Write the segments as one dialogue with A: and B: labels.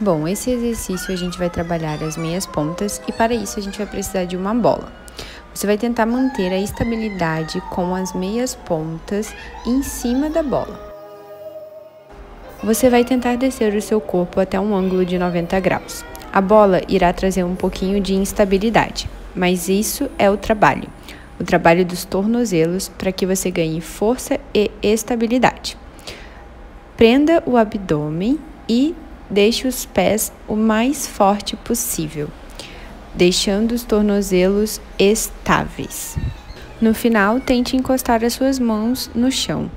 A: Bom, esse exercício a gente vai trabalhar as meias pontas e para isso a gente vai precisar de uma bola. Você vai tentar manter a estabilidade com as meias pontas em cima da bola. Você vai tentar descer o seu corpo até um ângulo de 90 graus. A bola irá trazer um pouquinho de instabilidade, mas isso é o trabalho. O trabalho dos tornozelos para que você ganhe força e estabilidade. Prenda o abdômen e deixe os pés o mais forte possível, deixando os tornozelos estáveis. No final, tente encostar as suas mãos no chão.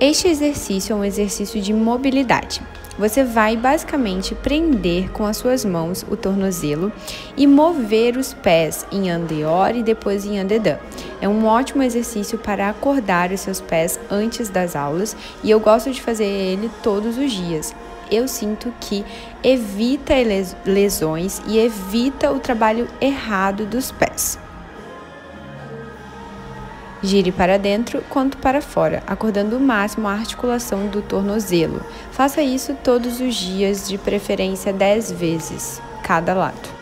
A: Este exercício é um exercício de mobilidade. Você vai basicamente prender com as suas mãos o tornozelo e mover os pés em andeor e depois em andedã. É um ótimo exercício para acordar os seus pés antes das aulas e eu gosto de fazer ele todos os dias. Eu sinto que evita lesões e evita o trabalho errado dos pés. Gire para dentro quanto para fora, acordando o máximo a articulação do tornozelo. Faça isso todos os dias, de preferência 10 vezes, cada lado.